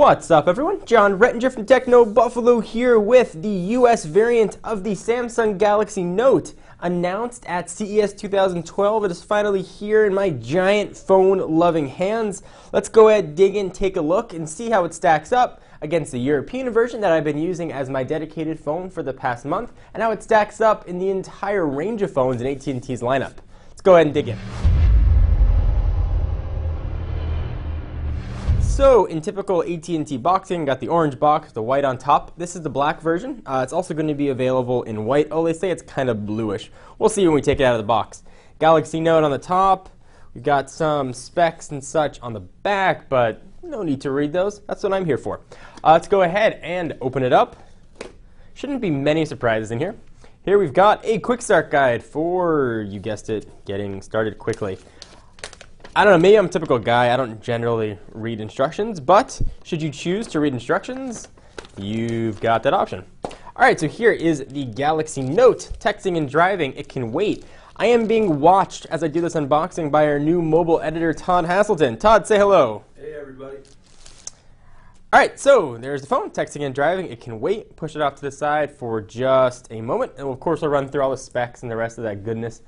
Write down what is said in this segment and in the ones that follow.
What's up, everyone? Jon Rettinger from Techno Buffalo here with the US variant of the Samsung Galaxy Note. Announced at CES 2012, it is finally here in my giant phone loving hands. Let's go ahead, dig in, take a look, and see how it stacks up against the European version that I've been using as my dedicated phone for the past month, and how it stacks up in the entire range of phones in AT&T's lineup. Let's go ahead and dig in. So, in typical AT&T boxing, got the orange box, the white on top. This is the black version. Uh, it's also going to be available in white. Oh, they say it's kind of bluish. We'll see when we take it out of the box. Galaxy Note on the top. We've got some specs and such on the back, but no need to read those. That's what I'm here for. Uh, let's go ahead and open it up. Shouldn't be many surprises in here. Here we've got a quick start guide for, you guessed it, getting started quickly. I don't know, maybe I'm a typical guy. I don't generally read instructions, but should you choose to read instructions, you've got that option. All right, so here is the Galaxy Note. Texting and driving, it can wait. I am being watched as I do this unboxing by our new mobile editor, Todd Haselton. Todd, say hello. Hey, everybody. All right, so there's the phone, texting and driving. It can wait. Push it off to the side for just a moment. And of course, I'll run through all the specs and the rest of that goodness.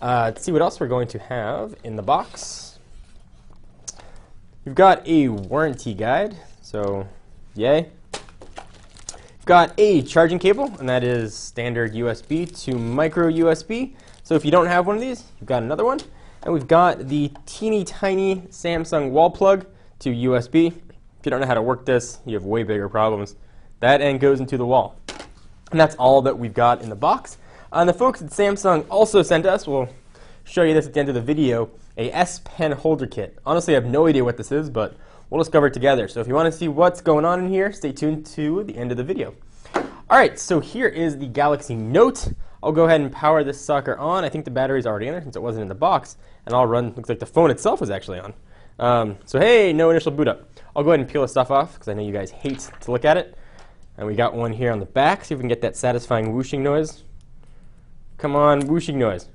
Uh, to see what else we're going to have in the box. We've got a warranty guide, so yay. We've got a charging cable, and that is standard USB to micro USB. So if you don't have one of these, you've got another one. And we've got the teeny tiny Samsung wall plug to USB. If you don't know how to work this, you have way bigger problems. That end goes into the wall. And that's all that we've got in the box. And the folks at Samsung also sent us, we'll show you this at the end of the video, a S Pen holder kit. Honestly, I have no idea what this is, but we'll discover it together. So if you want to see what's going on in here, stay tuned to the end of the video. All right, so here is the Galaxy Note. I'll go ahead and power this sucker on. I think the battery's already in there since it wasn't in the box. And I'll run, looks like the phone itself was actually on. Um, so hey, no initial boot up. I'll go ahead and peel the stuff off because I know you guys hate to look at it. And we got one here on the back. See if we can get that satisfying whooshing noise. Come on, whooshing noise.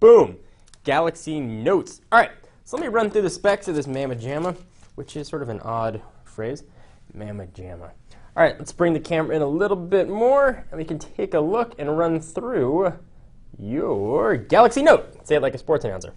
Boom. Galaxy Notes. All right, so let me run through the specs of this Mamma Jamma, which is sort of an odd phrase. Mamma Jamma. All right, let's bring the camera in a little bit more, and we can take a look and run through your Galaxy Note. Say it like a sports announcer.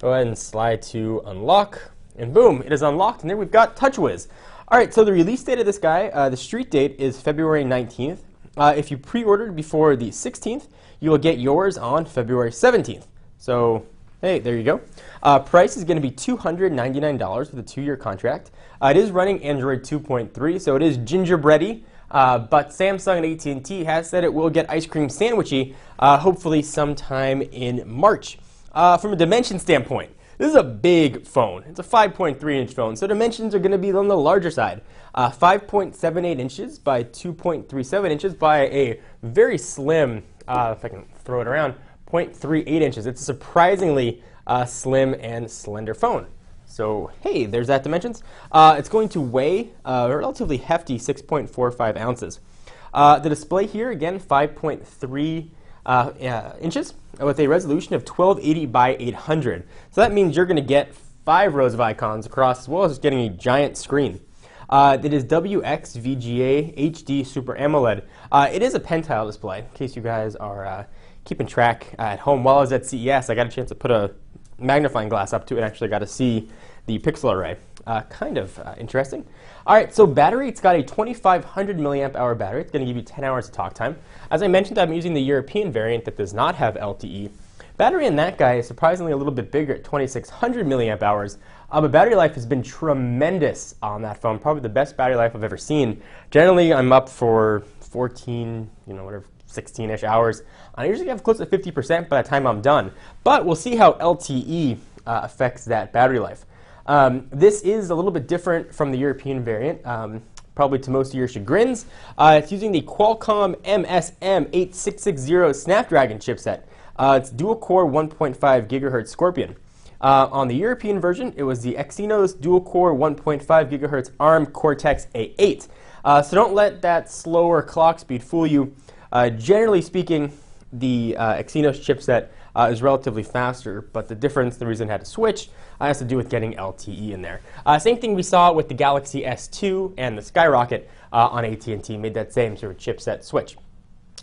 Go ahead and slide to unlock, and boom, it is unlocked, and there we've got TouchWiz. All right, so the release date of this guy, uh, the street date is February 19th. Uh, if you pre-ordered before the 16th, you will get yours on February 17th. So, hey, there you go. Uh, price is going to be $299 with a two-year contract. Uh, it is running Android 2.3, so it is gingerbready. Uh, but Samsung and AT&T has said it will get ice cream sandwichy, uh, hopefully sometime in March. Uh, from a dimension standpoint, this is a big phone. It's a 5.3 inch phone, so dimensions are going to be on the larger side. Uh, 5.78 inches by 2.37 inches by a very slim, if I can throw it around, 0.38 inches. It's a surprisingly uh, slim and slender phone. So hey, there's that dimensions. Uh, it's going to weigh uh, a relatively hefty 6.45 ounces. Uh, the display here, again, 5.3 uh, inches with a resolution of 1280 by 800. So that means you're going to get five rows of icons across as well as getting a giant screen. Uh, it is WXVGA HD Super AMOLED. Uh, it is a pentile display, in case you guys are uh, keeping track at home. While I was at CES, I got a chance to put a magnifying glass up to it and actually got to see the pixel array. Uh, kind of uh, interesting. All right, so battery, it's got a 2500 milliamp hour battery. It's going to give you 10 hours of talk time. As I mentioned, I'm using the European variant that does not have LTE. Battery in that guy is surprisingly a little bit bigger at 2600 milliamp hours. Uh, but battery life has been tremendous on that phone. Probably the best battery life I've ever seen. Generally, I'm up for 14, you know, whatever, 16-ish hours. I usually have close to 50% by the time I'm done. But we'll see how LTE uh, affects that battery life. Um, this is a little bit different from the European variant. Um, probably to most of your chagrins. Uh, it's using the Qualcomm MSM8660 Snapdragon chipset. Uh, it's dual-core 1.5 gigahertz Scorpion. Uh, on the European version, it was the Exynos dual-core 1.5 gigahertz ARM Cortex A8. Uh, so don't let that slower clock speed fool you. Uh, generally speaking, the uh, Exynos chipset uh, is relatively faster, but the difference, the reason it had to switch, uh, has to do with getting LTE in there. Uh, same thing we saw with the Galaxy S2 and the Skyrocket uh, on AT&T, made that same sort of chipset switch.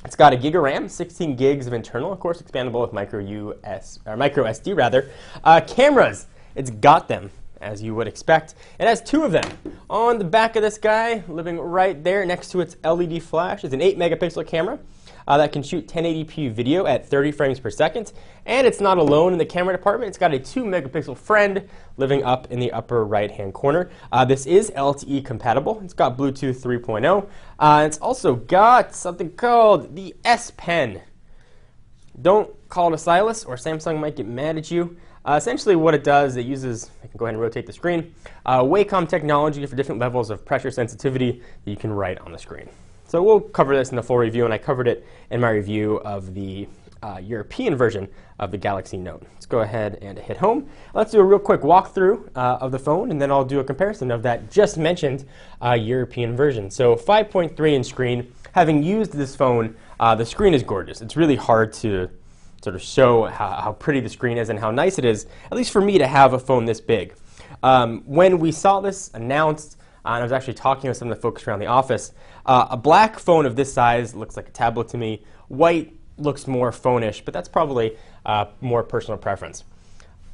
It's got a gig of RAM, 16 gigs of internal, of course, expandable with micro US or micro SD rather. Uh, cameras, it's got them as you would expect. It has two of them. On the back of this guy, living right there next to its LED flash, is an 8 megapixel camera uh, that can shoot 1080p video at 30 frames per second. And it's not alone in the camera department. It's got a 2 megapixel friend living up in the upper right hand corner. Uh, this is LTE compatible. It's got Bluetooth 3.0. Uh, it's also got something called the S Pen. Don't call it a stylus, or Samsung might get mad at you. Uh, essentially, what it does, it uses, I can go ahead and rotate the screen, uh, Wacom technology for different levels of pressure sensitivity that you can write on the screen. So we'll cover this in the full review, and I covered it in my review of the uh, European version of the Galaxy Note. Let's go ahead and hit home. Let's do a real quick walkthrough uh, of the phone, and then I'll do a comparison of that just mentioned uh, European version. So 5.3 inch screen. Having used this phone, uh, the screen is gorgeous. It's really hard to sort of show how, how, pretty the screen is and how nice it is, at least for me to have a phone this big. Um, when we saw this announced, uh, and I was actually talking with some of the folks around the office. Uh, a black phone of this size looks like a tablet to me. White looks more phone-ish, but that's probably uh, more personal preference.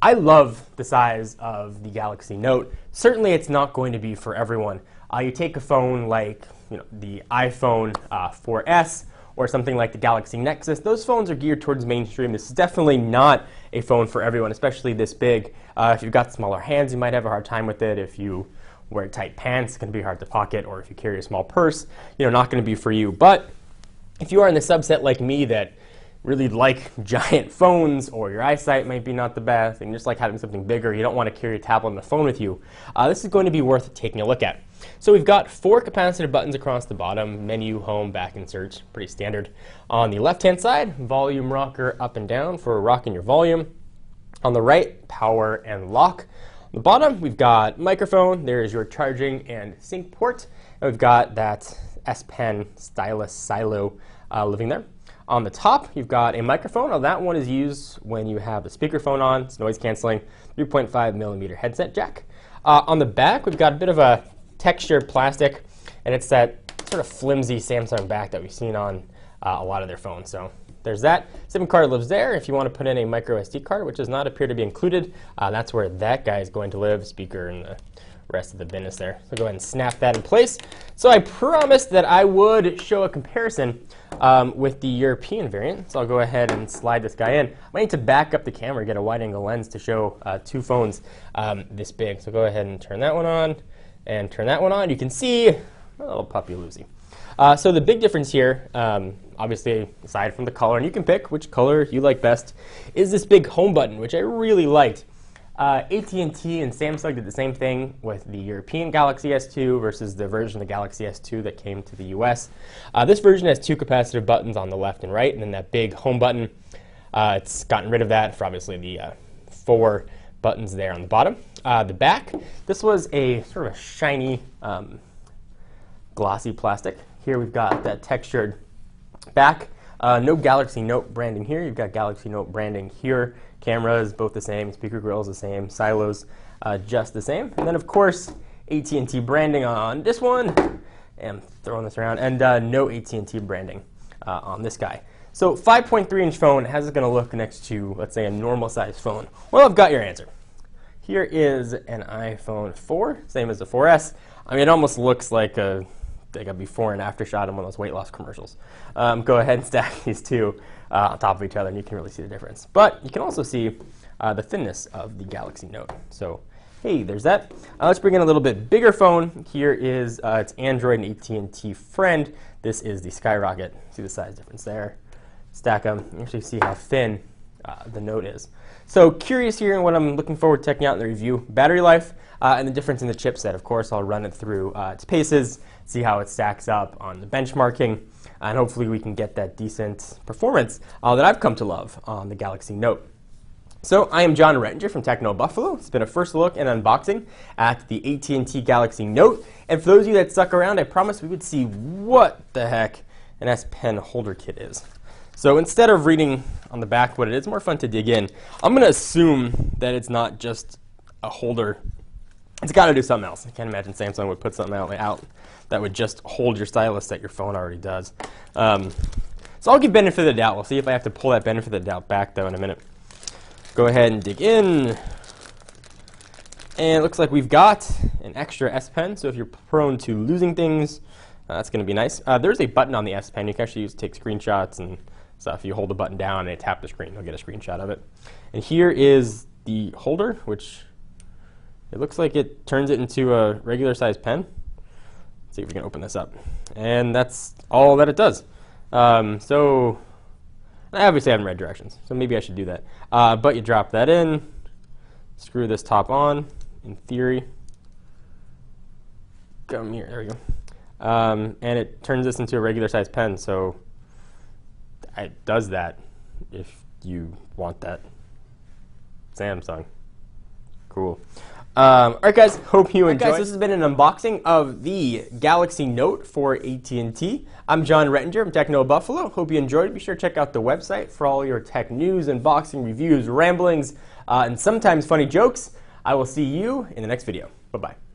I love the size of the Galaxy Note. Certainly, it's not going to be for everyone. Uh, you take a phone like you know, the iPhone 4S uh, or something like the Galaxy Nexus. Those phones are geared towards mainstream. This is definitely not a phone for everyone, especially this big. Uh, if you've got smaller hands, you might have a hard time with it. If you wear tight pants, it's going to be hard to pocket, or if you carry a small purse, you know, not going to be for you. But if you are in the subset like me that really like giant phones, or your eyesight might be not the best, and just like having something bigger, you don't want to carry a tablet and a phone with you, uh, this is going to be worth taking a look at. So we've got four capacitive buttons across the bottom, menu, home, back, and search, pretty standard. On the left-hand side, volume rocker up and down for rocking your volume. On the right, power and lock the bottom, we've got microphone. There's your charging and sync port. And we've got that S Pen stylus silo uh, living there. On the top, you've got a microphone. Now, that one is used when you have the speakerphone on. It's noise canceling, 3.5 millimeter headset jack. Uh, on the back, we've got a bit of a textured plastic, and it's that sort of flimsy Samsung back that we've seen on uh, a lot of their phones. So there's that. SIM card lives there. If you want to put in a micro SD card, which does not appear to be included, uh, that's where that guy is going to live, speaker and the rest of the business there. So go ahead and snap that in place. So I promised that I would show a comparison um, with the European variant. So I'll go ahead and slide this guy in. I might need to back up the camera, get a wide angle lens to show uh, two phones um, this big. So go ahead and turn that one on and turn that one on. You can see a little puppy Lucy. Uh, so the big difference here, um, obviously, aside from the color, and you can pick which color you like best, is this big home button, which I really liked. Uh, AT&T and Samsung did the same thing with the European Galaxy S2 versus the version of the Galaxy S2 that came to the US. Uh, this version has two capacitive buttons on the left and right, and then that big home button. Uh, it's gotten rid of that for obviously the uh, four buttons there on the bottom. Uh, the back, this was a sort of a shiny, um, glossy plastic. Here we've got that textured back. Uh, no Galaxy Note branding here. You've got Galaxy Note branding here. Cameras, both the same. Speaker grills, the same. Silos, uh, just the same. And then, of course, AT&T branding on this one. I'm throwing this around. And uh, no AT&T branding uh, on this guy. So 5.3 inch phone, how's it going to look next to, let's say, a normal size phone? Well, I've got your answer. Here is an iPhone 4, same as the 4S. I mean, it almost looks like a like a before and after shot in one of those weight loss commercials. Um, go ahead and stack these two uh, on top of each other, and you can really see the difference. But you can also see uh, the thinness of the Galaxy Note. So hey, there's that. Uh, let's bring in a little bit bigger phone. Here is uh, its Android and AT&T friend. This is the Skyrocket. See the size difference there. Stack them. You actually see how thin uh, the Note is. So curious here and what I'm looking forward to checking out in the review. Battery life uh, and the difference in the chipset. Of course, I'll run it through uh, its paces, see how it stacks up on the benchmarking, and hopefully we can get that decent performance uh, that I've come to love on the Galaxy Note. So I am Jon Rettinger from Techno Buffalo. It's been a first look and unboxing at the AT&T Galaxy Note. And for those of you that stuck around, I promised we would see what the heck an S Pen holder kit is. So instead of reading on the back what it is, more fun to dig in. I'm going to assume that it's not just a holder. It's got to do something else. I can't imagine Samsung would put something out, that would just hold your stylus that your phone already does. Um, so I'll give benefit of the doubt. We'll see if I have to pull that benefit of the doubt back, though, in a minute. Go ahead and dig in. And it looks like we've got an extra S Pen. So if you're prone to losing things, uh, that's going to be nice. Uh, there's a button on the S Pen you can actually use to take screenshots and stuff. You hold the button down and tap the screen, you'll get a screenshot of it. And here is the holder, which it looks like it turns it into a regular size pen. Let's see if we can open this up. And that's all that it does. Um, so I obviously haven't read directions, so maybe I should do that. Uh, but you drop that in, screw this top on, in theory. Come here, there we go. Um, and it turns this into a regular size pen, so it does that if you want that. Samsung. Cool. Um, all right, guys. Hope you enjoyed. Guys, this has been an unboxing of the Galaxy Note for AT&T. I'm Jon Rettinger from Techno Buffalo. Hope you enjoyed. Be sure to check out the website for all your tech news, unboxing reviews, ramblings, uh, and sometimes funny jokes. I will see you in the next video. Bye bye.